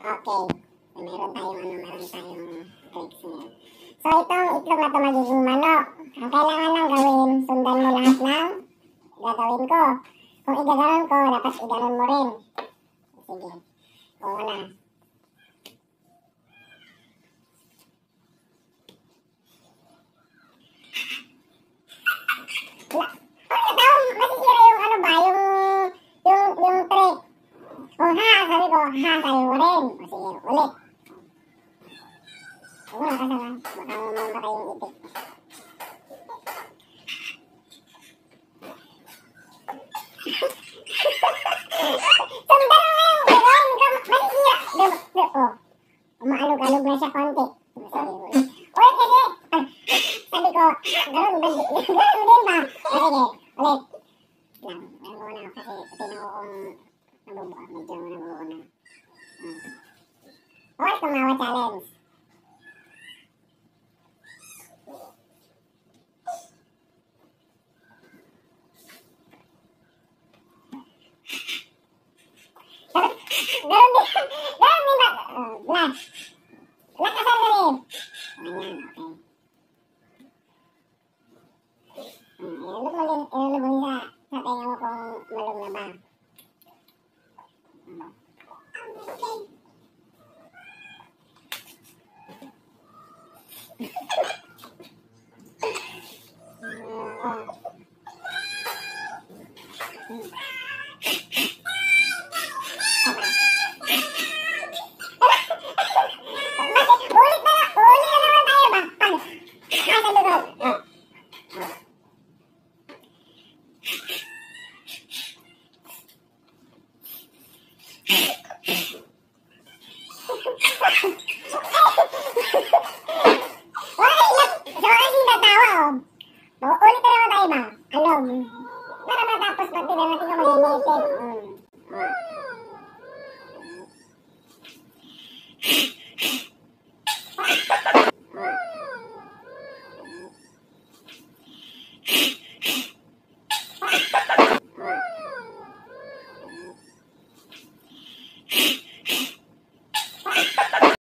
Okay. Meron tayong ano, meron tayong tricks ngayon. So, itong itlog na ito magiging manok. Ang kailangan lang gawin, sundan mo lahat ng gagawin ko. Kung igaganon ko, dapat iganon mo rin. Sige. Kung wala. Wala. Ano daw, masisira yung ano ba, yung, yung, yung trick. Oh, ha, sabi ko, ha, sabi mo rin. O sige, ulit. Huwag mo nakasama. Baka mamamba kayong itik. Sundan mo ngayon, gano'n. Diba, diba, oh. Umaalog-alog na siya konti. Sige, ulit. Ulit kasi, ah, sabi ko, gano'n, gano'n gano'n din ba? O sige, ulit. Lang, nabuo na kasi tinuo kong nabubuo. Medyo nabuo na. Hmm. Okay, tumawa challenge. Ganon din, ganon din ba? Oh, Black. Lakasan mo rin. Ayan, okay. Hmm, ilulog mo din sa, sa tenga mo kung malog na ba. Oo. Bakit? Ulit na lang. Ulit na naman tayo ba? Pag, nasa loob. Oh. Okay lang. So, kasi natawa, oh. Oh, ulit na naman tayo ba? Alog. Para matapos natin na natin. Mm. Oh.